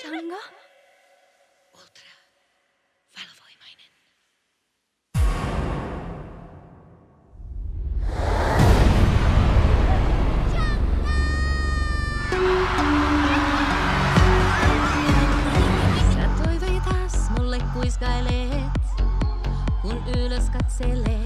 Django? Ultra. Valovoimainen. Sä toiveitas mulle kuiskailet, kun ylös katselet.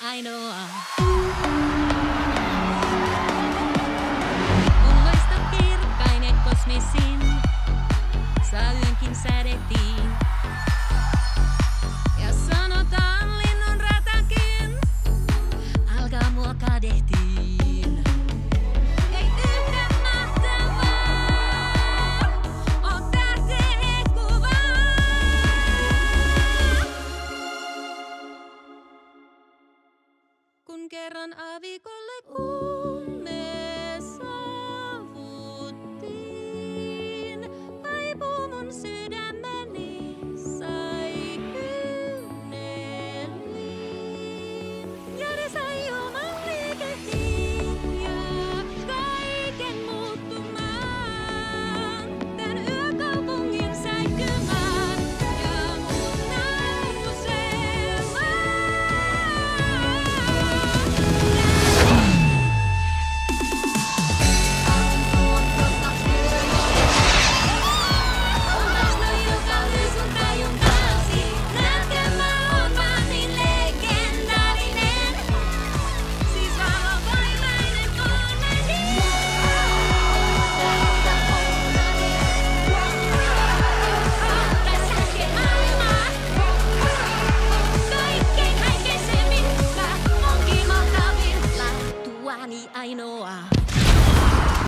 I know. Unnoista kirkkainen kosmisin, saa yönkin sädetiin. kerran aviko I know. Uh,